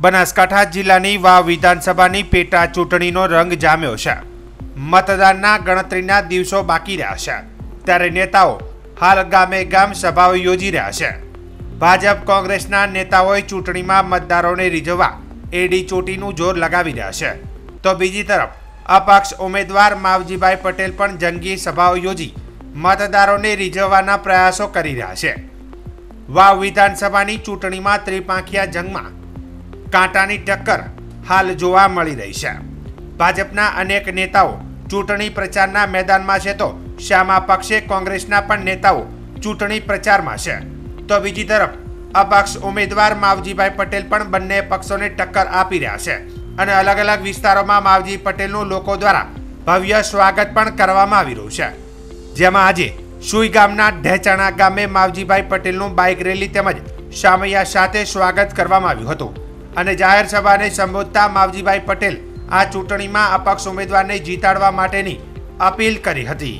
બનાસકાંઠા જિલ્લાની વાવ વિધાનસભાની પેટા ચૂંટણીનો રંગ જામ્યો છે. મતદાનના ગણતરીના દિવસો બાકી રહ્યા છે. ત્યારે નેતાઓ હાલ ગામે ગામ સભાઓ યોજી રહ્યા છે. ભાજપ કોંગ્રેસના નેતાઓએ ચૂંટણીમાં મતદારોને રીઝવવા એડી ચોટીનું જોર લગાવી રહ્યા છે. તો બીજી તરફ, અપક્ષ ઉમેદવાર માવજીભાઈ પટેલ પણ જંગી સભાઓ યોજી મતદારોને રીઝવવાના પ્રયાસો કરી રહ્યા છે. વાવ વિધાનસભાની ચૂંટણીમાં ત્રિપાંખિયા જંગમાં કાંટાની ટક્કર હાલ જોવા મળી રહી છે. ભાજપના અનેક નેતાઓ ચૂંટણી પ્રચારના મેદાનમાં છે તો શ્યામા પક્ષે કોંગ્રેસના પણ નેતાઓ ચૂંટણી પ્રચારમાં છે. તો બીજી તરફ, અપક્ષ ઉમેદવાર માવજીભાઈ પટેલ પણ બંને પક્ષોને ટક્કર આપી રહ્યા છે અને અલગ અલગ વિસ્તારોમાં માવજી પટેલનું લોકો દ્વારા ભવ્ય સ્વાગત પણ કરવામાં આવી રહ્યું છે. જેમાં આજે સુઈ ગામના ઢેચાણા ગામે માવજીભાઈ પટેલનું બાઇક રેલી તેમજ શામૈયા સાથે સ્વાગત કરવામાં આવ્યું હતું. અને જાહેર સભાને સંબોધતા માવજીભાઈ પટેલ આ ચૂંટણીમાં અપક્ષ ઉમેદવારને જીતાડવા માટેની અપીલ કરી હતી.